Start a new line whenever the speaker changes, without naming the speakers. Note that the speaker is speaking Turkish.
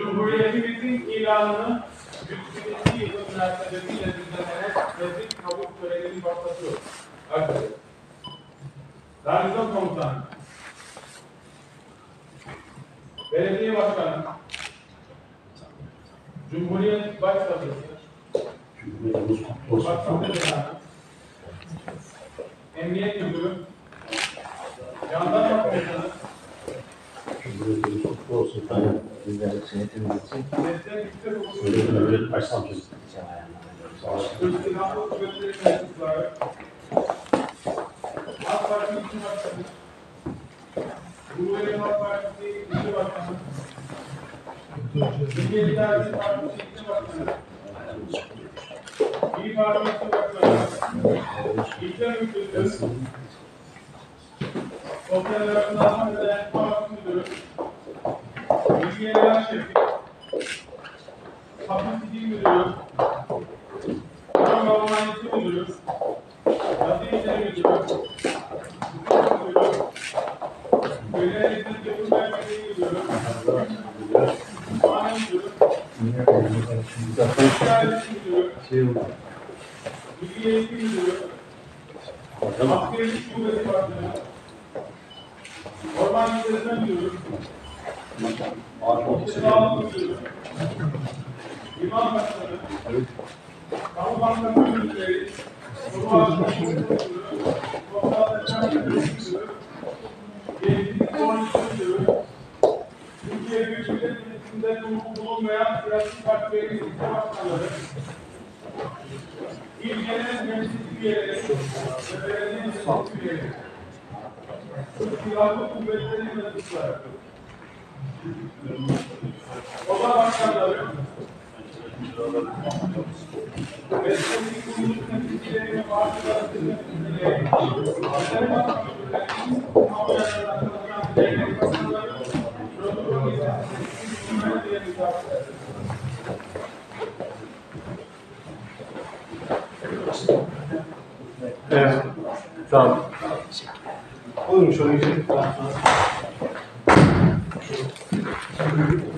Cumhuriyetimizin ilanını 100. yılı münasebetiyle düzenlenen tebrik kabul törenini başlatıyor. Arkadaşlar. Garnizon Komutanı. Belediye Başkanı. Cumhuriyet Başsavcısı.
Cumhuriyetimiz kutlu olsun.
Başsavcı. Emniyet Müdürü. Jandarma Komutanı.
Cumhuriyetimiz kutlu olsun. Efendim.
Bizler yönetimiz için
Destek Yüksek Okulu.
Öyle Cumhuriyet Başsavcısı.
güzel ayarlamalar
Sağ olsun.
Türk Silahlı Kuvvetleri mensupları, AK Parti İlçe Başkanı, Cumhuriyet Halk Partisi İlçe Başkanı, Türkiye İdaresi Partisi İlçe Başkanı, İYİ Parti İlçe Başkanı, İlçe Müftüsü, Sosyal Yardımlaşma ve Dayanışma Vakfı Müdürü, Bilgi Yerel Şefi, Kapı Sicil Müdürü, Tarım ve Ormancılık Müdürü, Yazı İşleri Müdürü, Hukuk Müdürü, Köyler Hizmet Yapım Merkezi Müdürü, Mane Müdürü, Ticaret Müdürü, Bilgi Eğitim Müdürü, Askerlik Şubesi Başkanı, Orman Müdürü, İmam Başkanı, Kamu Bankası Müdürleri, Cumhurbaşkanı Müdürü, Sosyal Yaşam Müdürü, Gençlik Koordinatörü Müdürü, Türkiye Büyük Millet Meclisi'nde bulunmayan siyasi partilerin ilçe başkanları, İl Genel Meclis üyeleri ve belediye meclis üyeleri, Türk Silahlı Kuvvetleri mensupları,
Evet. Tamam. Olur mu şöyle geçelim? Thank you.